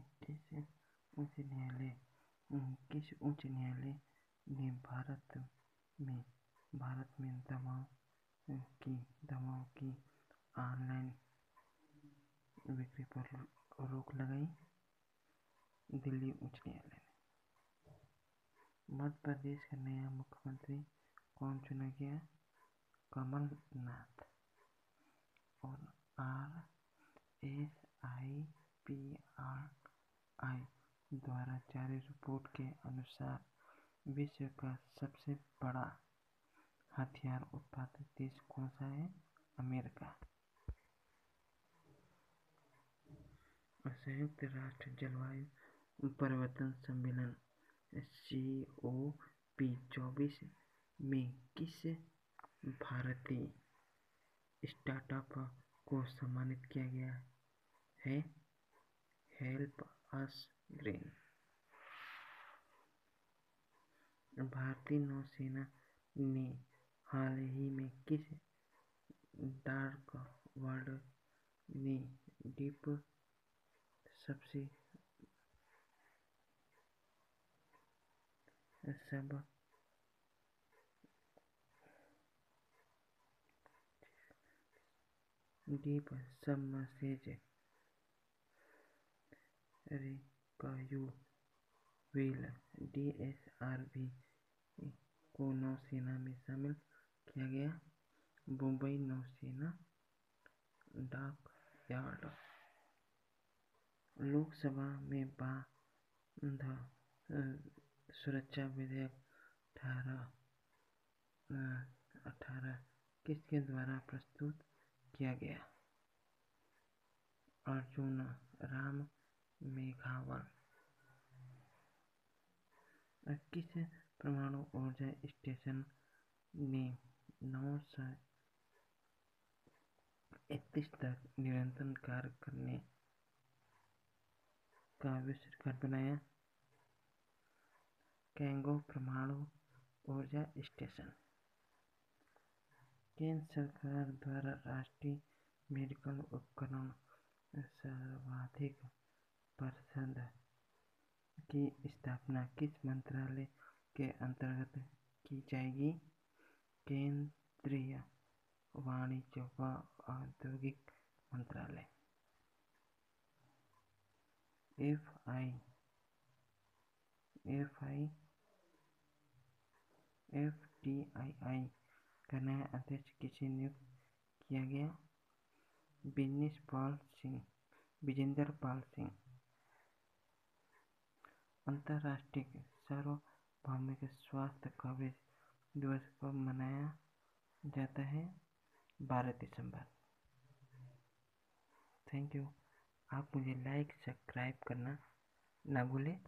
किस उच्च न्यायालय किस उच्च न्यायालय ने भारत में भारत में दवाओं की दवाओं की ऑनलाइन बिक्री पर रोक लगाई। दिल्ली उच्च न्यायालय ने। मध्य प्रदेश का नया मुख्यमंत्री कौन चुना गया? कमलनाथ और आर एस आई आई द्वारा जारी रिपोर्ट के अनुसार विश्व का सबसे बड़ा हथियार उत्पादक देश कौन सा है? अमेरिका। संयुक्त राष्ट्र जलवायु परिवर्तन सम्मेलन सी ओ पी चौबीस में किस भारतीय स्टार्टअप को सम्मानित किया गया है? Help us green. भारतीय नौसेना ने हाल ही में किस डार्क वर्ल्ड में डीप सबसे सब डीप सबमर्सिज रिकॉइल डीएसआरवी को नौसेना में शामिल किया गया। मुंबई नौसेना डाक यार्ड लोकसभा में बाँध सुरक्षा विधेयक अठारह अठारह किसके द्वारा प्रस्तुत किया गया? अर्जुन राम मेघावल किस परमाणु ऊर्जा स्टेशन ने नौ सौ इकतीस तक निरंतर कार्य करने का विश्व रिकॉर्ड बनाया। कैंगो परमाणु ऊर्जा स्टेशन। केंद्र सरकार द्वारा राष्ट्रीय मेडिकल उपकरण सर्वाधिक परिषद की स्थापना किस मंत्रालय के अंतर्गत की जाएगी? केंद्रीय वाणिज्य व औद्योगिक मंत्रालय। F I F I F T I I का नया अध्यक्ष किसे नियुक्त किया गया? बिज़नेस पाल सिंह। विजेंद्र पाल सिंह। अंतर्राष्ट्रीय सार्वभौमिक स्वास्थ्य कवरेज दिवस कब मनाया जाता है। बारह दिसंबर। थैंक यू आप मुझे लाइक सब्सक्राइब करना ना भूलें।